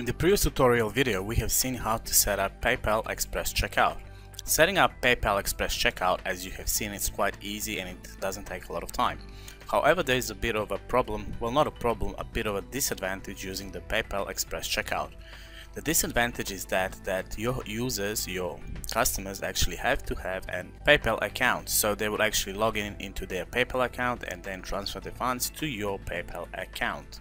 In the previous tutorial video we have seen how to set up PayPal Express Checkout. Setting up PayPal Express Checkout as you have seen is quite easy and it doesn't take a lot of time. However there is a bit of a problem, well not a problem, a bit of a disadvantage using the PayPal Express Checkout. The disadvantage is that, that your users, your customers actually have to have an PayPal account. So they will actually log in into their PayPal account and then transfer the funds to your PayPal account.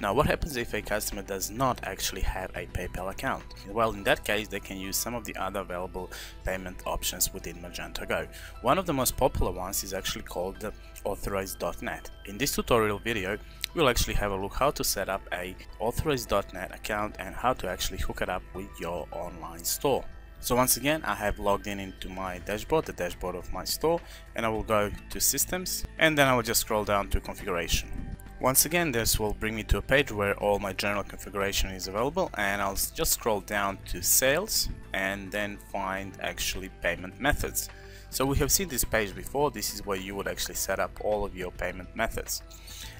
Now what happens if a customer does not actually have a PayPal account? Well in that case they can use some of the other available payment options within Magento Go. One of the most popular ones is actually called the Authorize.net. In this tutorial video we'll actually have a look how to set up a Authorize.net account and how to actually hook it up with your online store. So once again I have logged in into my dashboard, the dashboard of my store and I will go to systems and then I will just scroll down to configuration. Once again this will bring me to a page where all my general configuration is available and I'll just scroll down to sales and then find actually payment methods. So we have seen this page before, this is where you would actually set up all of your payment methods.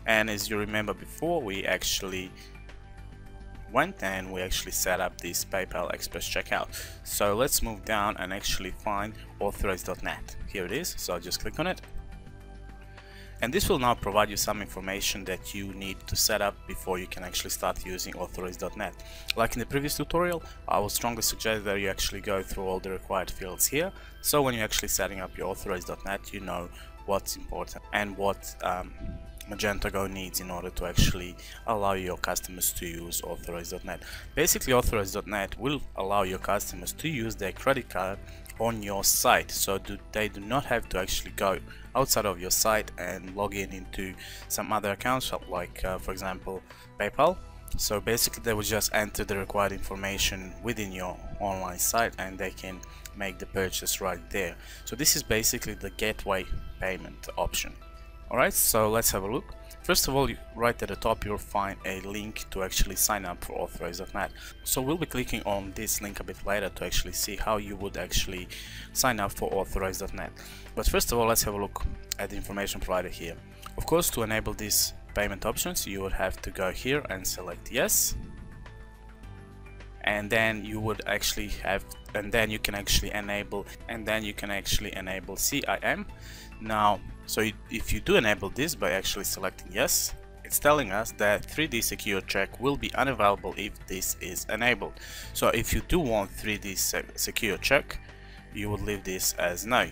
And as you remember before, we actually went and we actually set up this PayPal Express checkout. So let's move down and actually find authorize.net. Here it is, so I'll just click on it. And this will now provide you some information that you need to set up before you can actually start using authorize.net. Like in the previous tutorial, I would strongly suggest that you actually go through all the required fields here. So when you're actually setting up your authorize.net, you know what's important and what um, Magento Go needs in order to actually allow your customers to use Authorize.net. Basically, Authorize.net will allow your customers to use their credit card on your site so do, they do not have to actually go outside of your site and log in into some other accounts like uh, for example PayPal. So basically they will just enter the required information within your online site and they can make the purchase right there. So this is basically the gateway payment option alright so let's have a look First of all, right at the top you'll find a link to actually sign up for Authorize.net. So we'll be clicking on this link a bit later to actually see how you would actually sign up for Authorize.net. But first of all, let's have a look at the information provided here. Of course, to enable these payment options, you would have to go here and select yes. And then you would actually have, and then you can actually enable, and then you can actually enable CIM. Now, so if you do enable this by actually selecting yes, it's telling us that 3D secure check will be unavailable if this is enabled. So if you do want 3D secure check, you would leave this as no.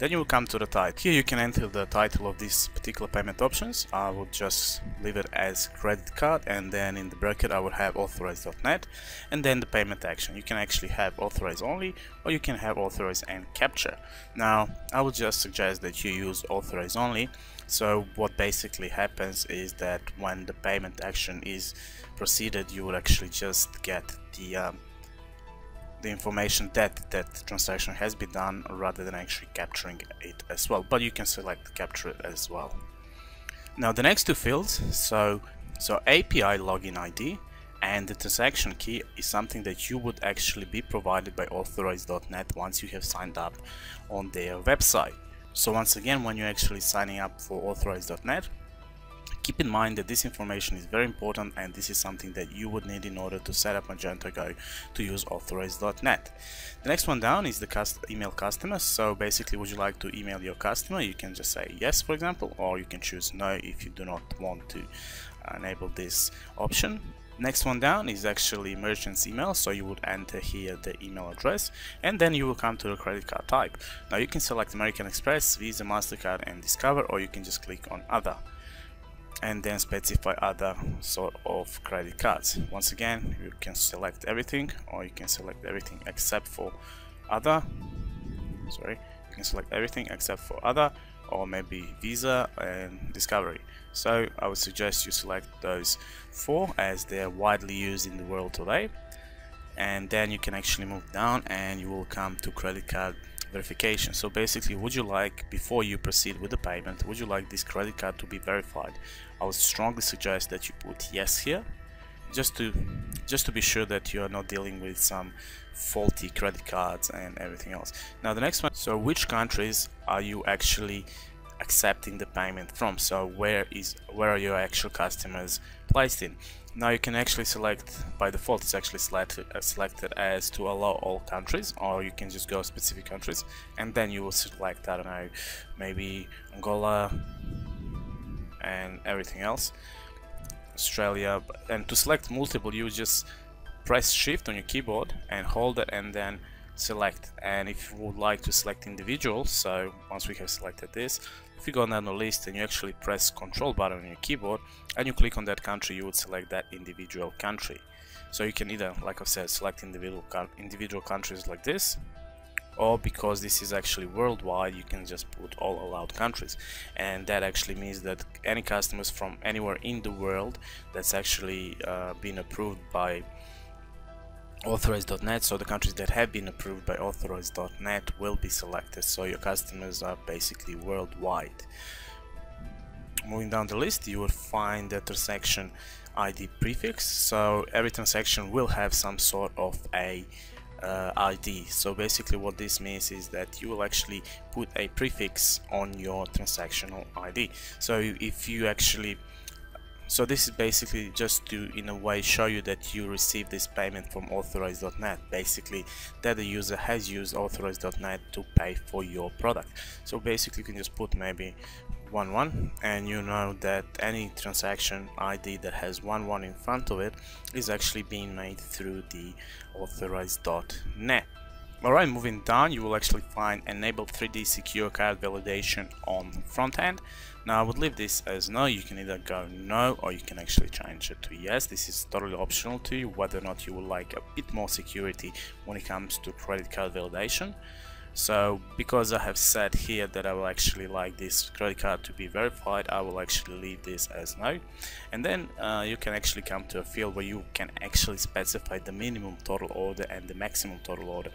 Then you will come to the title. Here you can enter the title of this particular payment options. I will just leave it as credit card and then in the bracket I will have authorize.net and then the payment action. You can actually have authorize only or you can have authorize and capture. Now I would just suggest that you use authorize only. So what basically happens is that when the payment action is proceeded you will actually just get the um, the information that that transaction has been done rather than actually capturing it as well. But you can select capture it as well. Now the next two fields so so API login ID and the transaction key is something that you would actually be provided by authorize.net once you have signed up on their website. So once again when you're actually signing up for authorize.net Keep in mind that this information is very important and this is something that you would need in order to set up Magento Go to use authorize.net. The next one down is the cust email customer. So basically would you like to email your customer? You can just say yes for example or you can choose no if you do not want to enable this option. Next one down is actually merchant's email, so you would enter here the email address and then you will come to the credit card type. Now you can select American Express, Visa, MasterCard and Discover or you can just click on other and then specify other sort of credit cards once again you can select everything or you can select everything except for other sorry you can select everything except for other or maybe visa and discovery so I would suggest you select those four as they are widely used in the world today and then you can actually move down and you will come to credit card verification. So basically, would you like, before you proceed with the payment, would you like this credit card to be verified? I would strongly suggest that you put yes here, just to just to be sure that you are not dealing with some faulty credit cards and everything else. Now the next one, so which countries are you actually accepting the payment from so where is where are your actual customers placed in now you can actually select by default it's actually selected, uh, selected as to allow all countries or you can just go specific countries and then you will select I don't know maybe Angola and everything else. Australia and to select multiple you just press shift on your keyboard and hold it and then select. And if you would like to select individual so once we have selected this if you go down the list and you actually press control button on your keyboard and you click on that country you would select that individual country. So you can either like I said select individual individual countries like this or because this is actually worldwide you can just put all allowed countries. And that actually means that any customers from anywhere in the world that's actually uh, been approved by Authorize.net so the countries that have been approved by Authorize.net will be selected. So your customers are basically worldwide. Moving down the list you will find the transaction ID prefix. So every transaction will have some sort of a uh, ID so basically what this means is that you will actually put a prefix on your transactional ID so if you actually so this is basically just to in a way show you that you receive this payment from authorize.net basically that the user has used authorize.net to pay for your product. So basically you can just put maybe 11 and you know that any transaction ID that has 11 in front of it is actually being made through the authorize.net Alright, moving down, you will actually find enable 3D secure card validation on front end. Now I would leave this as no, you can either go no or you can actually change it to yes. This is totally optional to you whether or not you would like a bit more security when it comes to credit card validation. So because I have said here that I will actually like this credit card to be verified I will actually leave this as no. And then uh, you can actually come to a field where you can actually specify the minimum total order and the maximum total order.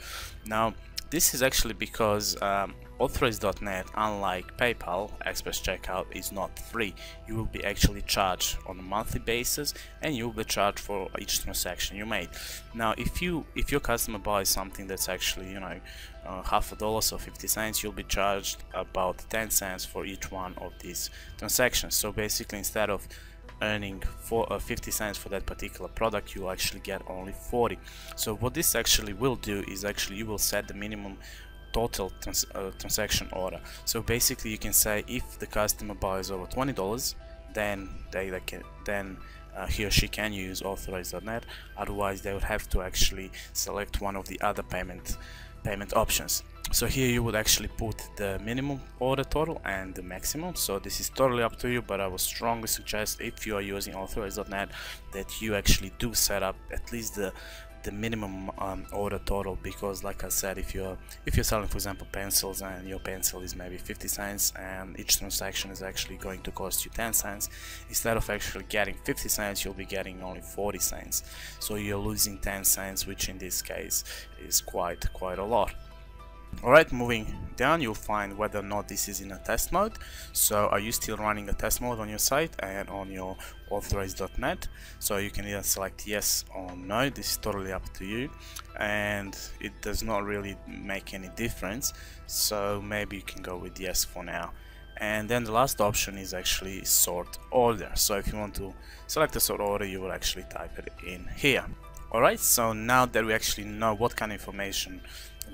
Now this is actually because um, Authorize.net, unlike PayPal, Express Checkout is not free. You will be actually charged on a monthly basis, and you will be charged for each transaction you made. Now, if you if your customer buys something that's actually you know uh, half a dollar, so 50 cents, you'll be charged about 10 cents for each one of these transactions. So basically, instead of earning for uh, 50 cents for that particular product you actually get only 40 so what this actually will do is actually you will set the minimum total trans uh, transaction order. So basically you can say if the customer buys over $20 then they, they can then uh, he or she can use authorize.net otherwise they would have to actually select one of the other payment payment options so here you would actually put the minimum order total and the maximum. So this is totally up to you but I would strongly suggest if you are using authorize.net that you actually do set up at least the the minimum um, order total because like I said if you're if you're selling for example pencils and your pencil is maybe 50 cents and each transaction is actually going to cost you 10 cents instead of actually getting 50 cents you'll be getting only 40 cents. So you're losing 10 cents which in this case is quite quite a lot Alright, moving down, you'll find whether or not this is in a test mode. So are you still running a test mode on your site and on your authorize.net? So you can either select yes or no, this is totally up to you. And it does not really make any difference. So maybe you can go with yes for now. And then the last option is actually sort order. So if you want to select a sort order, you will actually type it in here. Alright, so now that we actually know what kind of information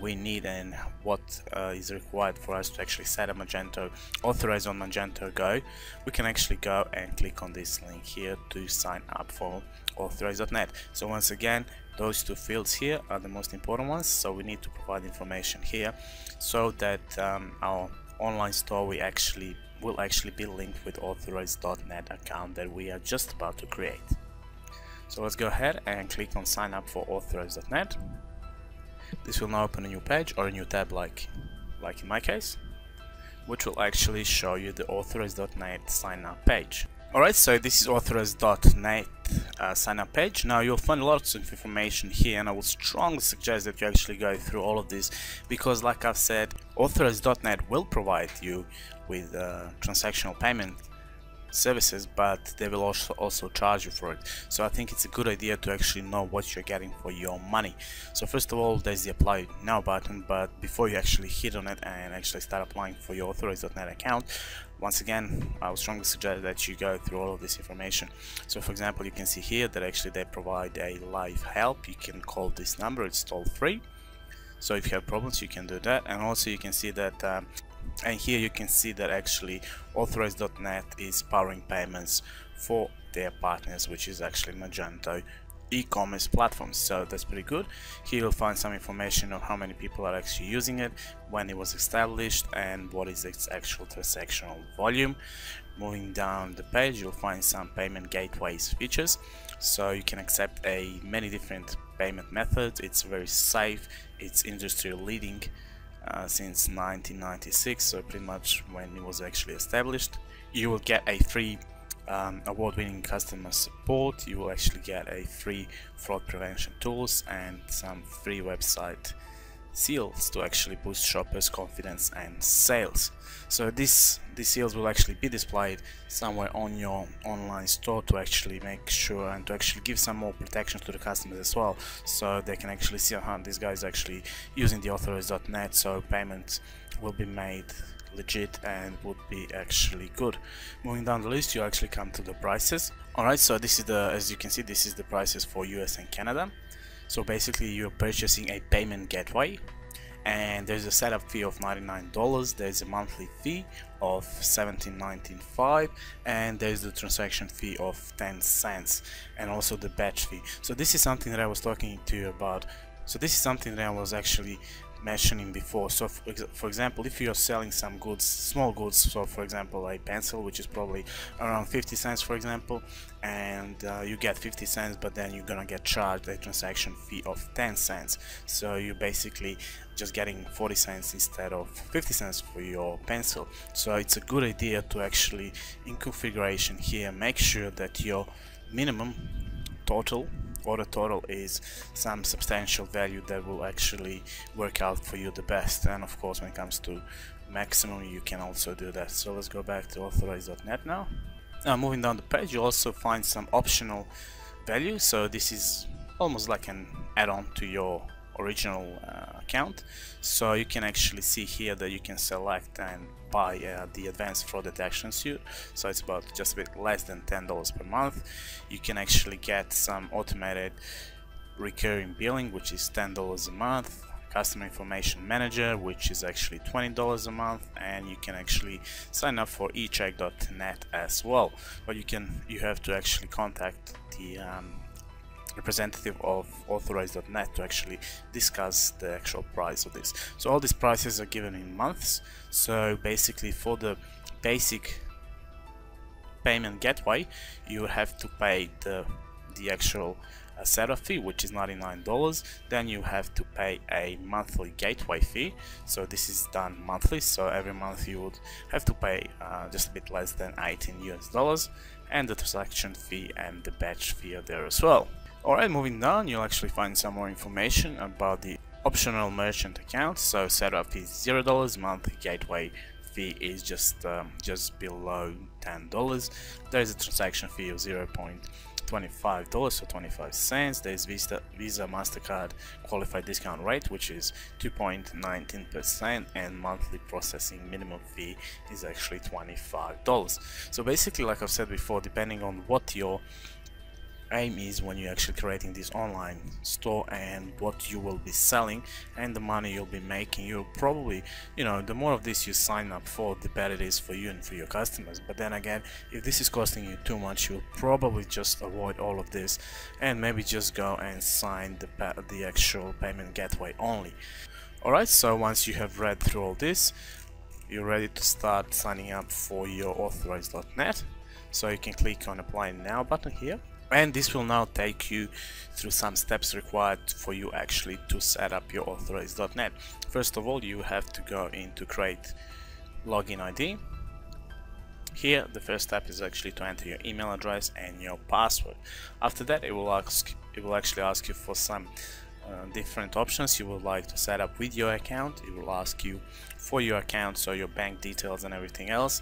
we need and what uh, is required for us to actually set a Magento, authorize on Magento Go, we can actually go and click on this link here to sign up for authorize.net. So once again, those two fields here are the most important ones, so we need to provide information here so that um, our online store we actually will actually be linked with authorize.net account that we are just about to create. So let's go ahead and click on sign up for authorize.net this will now open a new page or a new tab like, like in my case, which will actually show you the authorize.net sign up page. Alright, so this is authorize.net uh, sign up page. Now you'll find lots of information here and I would strongly suggest that you actually go through all of this because like I've said, authorize.net will provide you with uh, transactional payment services but they will also also charge you for it. So I think it's a good idea to actually know what you're getting for your money. So first of all there's the apply now button but before you actually hit on it and actually start applying for your authorize.net account once again I would strongly suggest that you go through all of this information. So for example you can see here that actually they provide a live help. You can call this number it's toll free. So if you have problems you can do that. And also you can see that um, and here you can see that actually authorize.net is powering payments for their partners which is actually Magento e-commerce platforms so that's pretty good. Here you'll find some information on how many people are actually using it when it was established and what is its actual transactional volume. Moving down the page you'll find some payment gateways features. So you can accept a many different payment methods. It's very safe. It's industry leading uh, since 1996 so pretty much when it was actually established. You will get a free um, award-winning customer support. You will actually get a free fraud prevention tools and some free website seals to actually boost shoppers confidence and sales. So this these seals will actually be displayed somewhere on your online store to actually make sure and to actually give some more protection to the customers as well so they can actually see how this guy is actually using the authorize.net so payments will be made legit and would be actually good. Moving down the list you actually come to the prices. Alright so this is the as you can see this is the prices for US and Canada so basically you're purchasing a payment gateway and there's a setup fee of $99 there's a monthly fee of $17.95 and there's the transaction fee of 10 cents and also the batch fee. So this is something that I was talking to you about. So this is something that I was actually mentioning before. So for example if you're selling some goods small goods so for example a pencil which is probably around 50 cents for example and uh, you get 50 cents but then you're gonna get charged a transaction fee of 10 cents. So you're basically just getting 40 cents instead of 50 cents for your pencil. So it's a good idea to actually in configuration here make sure that your minimum total order total is some substantial value that will actually work out for you the best. And of course when it comes to maximum you can also do that. So let's go back to authorize.net now. Now moving down the page you also find some optional value. So this is almost like an add-on to your original uh, account. So you can actually see here that you can select and buy uh, the advanced fraud detection suite so it's about just a bit less than $10 per month. You can actually get some automated recurring billing which is $10 a month. Customer information manager which is actually $20 a month. And you can actually sign up for echeck.net as well. But you can you have to actually contact the um, representative of authorize.net to actually discuss the actual price of this. So all these prices are given in months. So basically for the basic payment gateway you have to pay the the actual uh, setup fee which is $99 then you have to pay a monthly gateway fee. So this is done monthly. So every month you would have to pay uh, just a bit less than 18 US dollars. And the transaction fee and the batch fee are there as well Alright, moving down, you'll actually find some more information about the optional merchant account. So setup is zero dollars, monthly gateway fee is just um, just below ten dollars. There is a transaction fee of zero point twenty-five dollars so 25 cents. There's Visa Visa Mastercard qualified discount rate, which is 2.19%, and monthly processing minimum fee is actually $25. So basically, like I've said before, depending on what your aim is when you're actually creating this online store and what you will be selling and the money you'll be making. You'll probably you know the more of this you sign up for the better it is for you and for your customers. But then again if this is costing you too much you'll probably just avoid all of this and maybe just go and sign the, the actual payment gateway only. Alright so once you have read through all this you're ready to start signing up for your authorize.net so you can click on apply now button here and this will now take you through some steps required for you actually to set up your authorize.net first of all you have to go into create login ID here the first step is actually to enter your email address and your password. After that it will ask it will actually ask you for some uh, different options you would like to set up with your account. It will ask you for your account so your bank details and everything else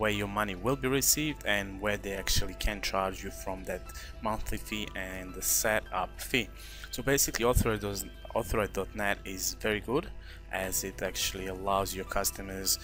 where your money will be received and where they actually can charge you from that monthly fee and the setup fee. So basically authorize.net is very good as it actually allows your customers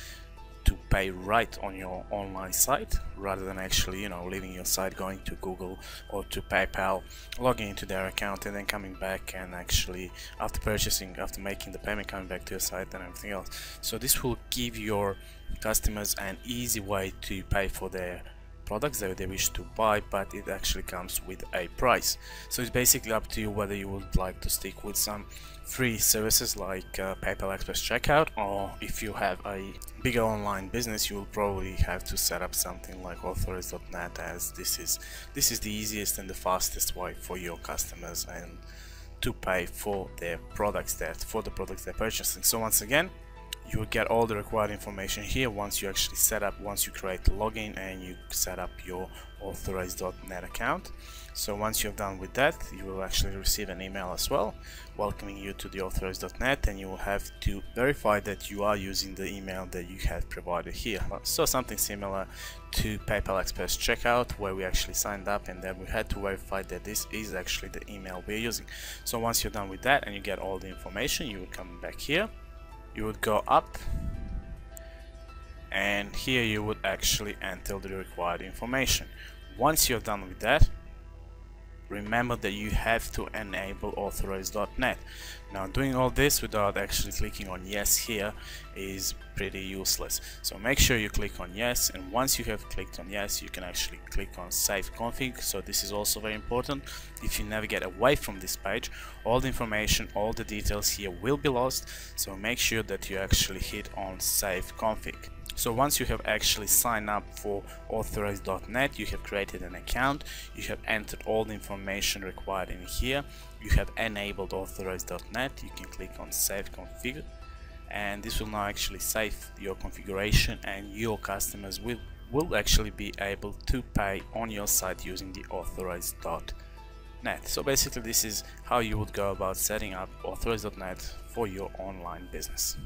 to pay right on your online site rather than actually you know leaving your site going to Google or to PayPal logging into their account and then coming back and actually after purchasing after making the payment coming back to your site and everything else. So this will give your customers an easy way to pay for their products that they wish to buy but it actually comes with a price. So it's basically up to you whether you would like to stick with some free services like uh, PayPal Express checkout or if you have a bigger online business you will probably have to set up something like authorize.net as this is this is the easiest and the fastest way for your customers and to pay for their products that for the products they're purchasing. So once again you will get all the required information here once you actually set up once you create the login and you set up your authorize.net account. So once you're done with that you will actually receive an email as well welcoming you to the authorize.net and you will have to verify that you are using the email that you have provided here. So something similar to PayPal Express checkout where we actually signed up and then we had to verify that this is actually the email we're using. So once you're done with that and you get all the information you will come back here you would go up and here you would actually enter the required information. Once you're done with that remember that you have to enable authorize.net now doing all this without actually clicking on yes here is pretty useless. So make sure you click on yes and once you have clicked on yes you can actually click on save config. So this is also very important. If you navigate away from this page all the information all the details here will be lost. So make sure that you actually hit on save config so once you have actually signed up for authorize.net, you have created an account, you have entered all the information required in here, you have enabled authorize.net, you can click on save config and this will now actually save your configuration and your customers will will actually be able to pay on your site using the authorize.net. So basically this is how you would go about setting up authorize.net for your online business.